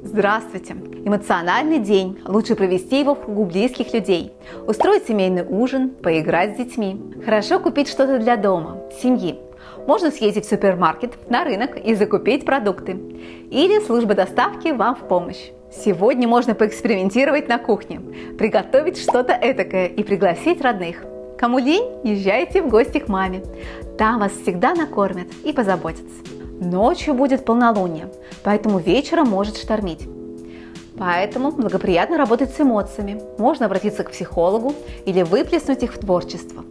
Здравствуйте! Эмоциональный день. Лучше провести его в кругу близких людей. Устроить семейный ужин, поиграть с детьми. Хорошо купить что-то для дома, семьи. Можно съездить в супермаркет, на рынок и закупить продукты. Или служба доставки вам в помощь. Сегодня можно поэкспериментировать на кухне, приготовить что-то этакое и пригласить родных. Кому лень, езжайте в гости к маме. Там вас всегда накормят и позаботятся. Ночью будет полнолуние, поэтому вечером может штормить. Поэтому благоприятно работать с эмоциями. Можно обратиться к психологу или выплеснуть их в творчество.